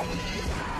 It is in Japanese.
ああ!